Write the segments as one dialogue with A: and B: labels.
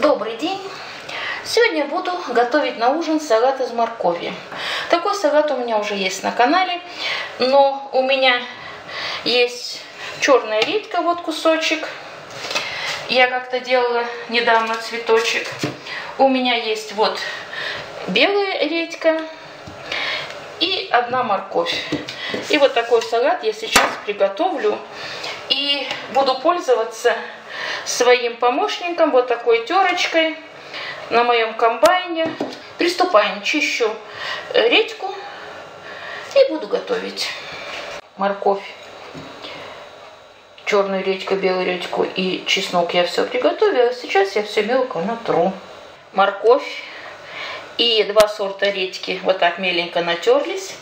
A: Добрый день! Сегодня буду готовить на ужин салат из моркови. Такой салат у меня уже есть на канале, но у меня есть черная редька, вот кусочек. Я как-то делала недавно цветочек. У меня есть вот белая редька и одна морковь. И вот такой салат я сейчас приготовлю и буду пользоваться своим помощником, вот такой терочкой на моем комбайне. Приступаем, чищу редьку и буду готовить. Морковь, черную редьку, белую редьку и чеснок я все приготовила. Сейчас я все мелко натру. Морковь и два сорта редьки вот так меленько натерлись.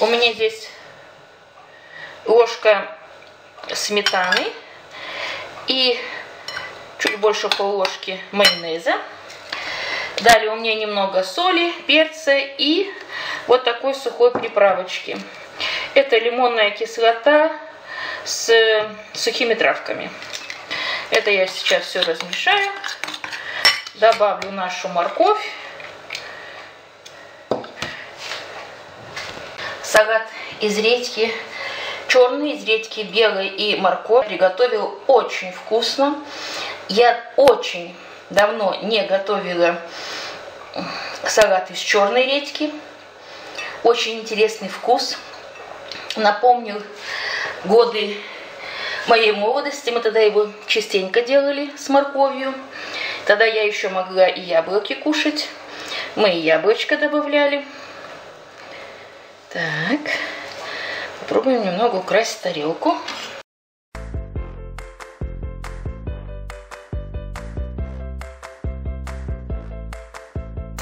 A: У меня здесь ложка сметаны больше полложки майонеза. Далее у меня немного соли, перца и вот такой сухой приправочки. Это лимонная кислота с сухими травками. Это я сейчас все размешаю. Добавлю нашу морковь. Салат из редьки черный, из редьки белый и морковь. Приготовил очень вкусно. Я очень давно не готовила салат из черной редьки. Очень интересный вкус. Напомнил годы моей молодости. Мы тогда его частенько делали с морковью. Тогда я еще могла и яблоки кушать. Мы и яблочко добавляли. Так, попробуем немного украсить тарелку.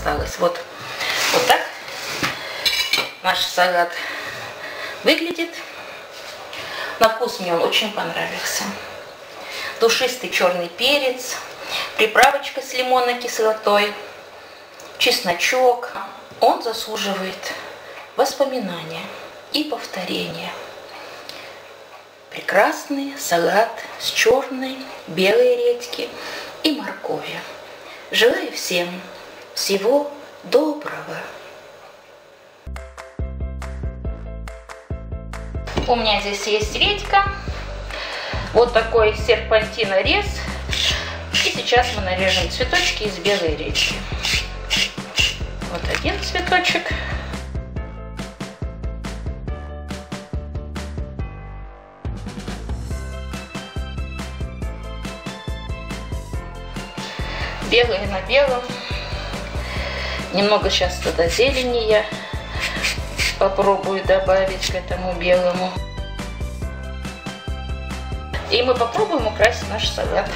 A: Осталось. Вот, вот так наш салат выглядит. На вкус мне он очень понравился. Душистый черный перец, приправочка с лимонной кислотой, чесночок. Он заслуживает воспоминания и повторения. Прекрасный салат с черной, белой редьки и морковью. Желаю всем всего доброго! У меня здесь есть редька, вот такой серпантинорез. И сейчас мы нарежем цветочки из белой редьки. Вот один цветочек. Белый на белом. Немного сейчас туда зелени я попробую добавить к этому белому. И мы попробуем украсить наш салат.